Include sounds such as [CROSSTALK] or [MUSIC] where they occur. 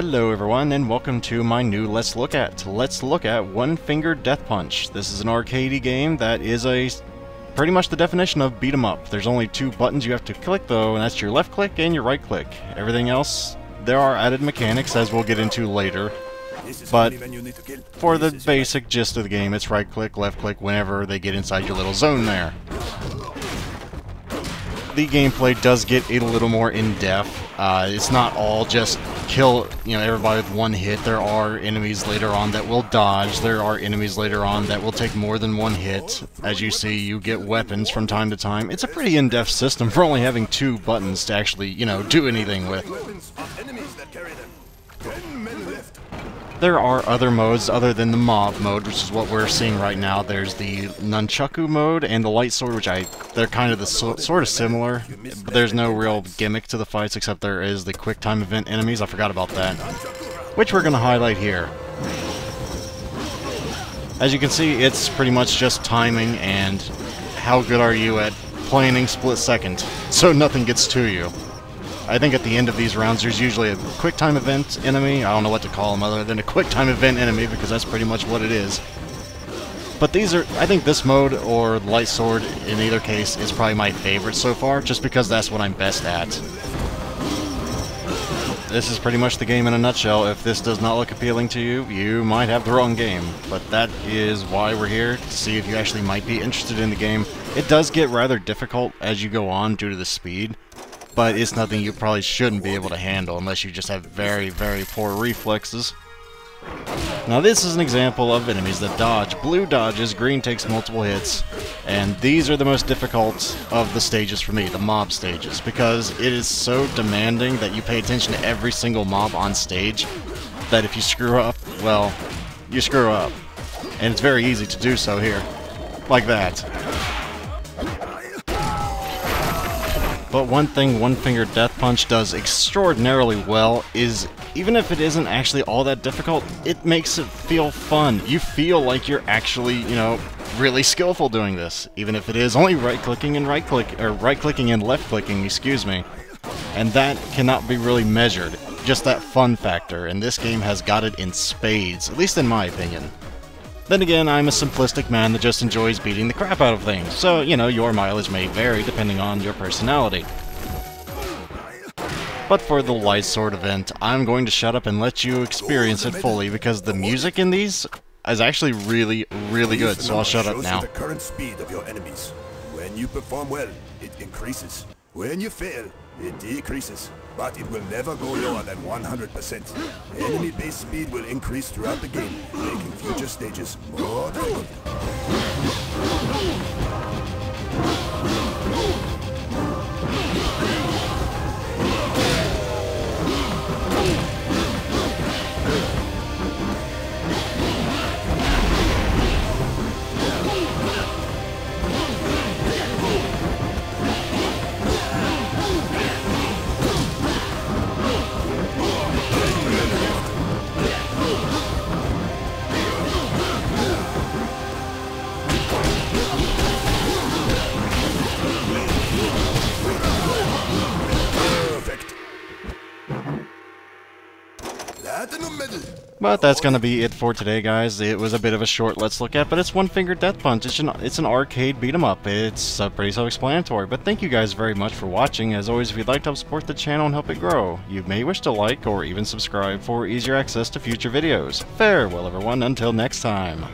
Hello everyone and welcome to my new Let's Look At. Let's look at One Finger Death Punch. This is an arcadey game that is a pretty much the definition of beat 'em up. There's only two buttons you have to click though, and that's your left click and your right click. Everything else, there are added mechanics as we'll get into later. But for the basic gist of the game, it's right click, left click whenever they get inside your little zone there the gameplay does get a little more in-depth. Uh, it's not all just kill you know everybody with one hit. There are enemies later on that will dodge. There are enemies later on that will take more than one hit. As you see, you get weapons from time to time. It's a pretty in-depth system for only having two buttons to actually, you know, do anything with. There are other modes other than the mob mode, which is what we're seeing right now. There's the nunchaku mode and the light sword, which I they're kind of the so, sort of similar, but there's no real gimmick to the fights except there is the quick time event enemies. I forgot about that, which we're going to highlight here. As you can see, it's pretty much just timing and how good are you at planning split second, [LAUGHS] so nothing gets to you. I think at the end of these rounds there's usually a quick time event enemy. I don't know what to call them other than a quick time event enemy because that's pretty much what it is. But these are, I think this mode or Light Sword in either case is probably my favorite so far just because that's what I'm best at. This is pretty much the game in a nutshell. If this does not look appealing to you, you might have the wrong game. But that is why we're here, to see if you actually might be interested in the game. It does get rather difficult as you go on due to the speed but it's nothing you probably shouldn't be able to handle unless you just have very, very poor reflexes. Now this is an example of enemies that dodge. Blue dodges, green takes multiple hits, and these are the most difficult of the stages for me, the mob stages, because it is so demanding that you pay attention to every single mob on stage, that if you screw up, well, you screw up. And it's very easy to do so here. Like that. But one thing One Finger Death Punch does extraordinarily well is, even if it isn't actually all that difficult, it makes it feel fun. You feel like you're actually, you know, really skillful doing this, even if it is only right-clicking and right-click, or right-clicking and left-clicking, excuse me. And that cannot be really measured, just that fun factor, and this game has got it in spades, at least in my opinion. Then again, I'm a simplistic man that just enjoys beating the crap out of things, so, you know, your mileage may vary depending on your personality. But for the Light Sword event, I'm going to shut up and let you experience it fully because the music in these is actually really, really good, so I'll shut up now. the current speed of your enemies. When you perform well, it increases. When you fail, it decreases, but it will never go lower than 100%. Enemy base speed will increase throughout the game, making future stages more difficult. But that's to be it for today, guys. It was a bit of a short Let's Look At, but it's One Finger Death Punch. It's an, it's an arcade beat 'em up. It's uh, pretty self-explanatory. But thank you guys very much for watching. As always, if you'd like to help support the channel and help it grow, you may wish to like or even subscribe for easier access to future videos. Farewell, everyone. Until next time.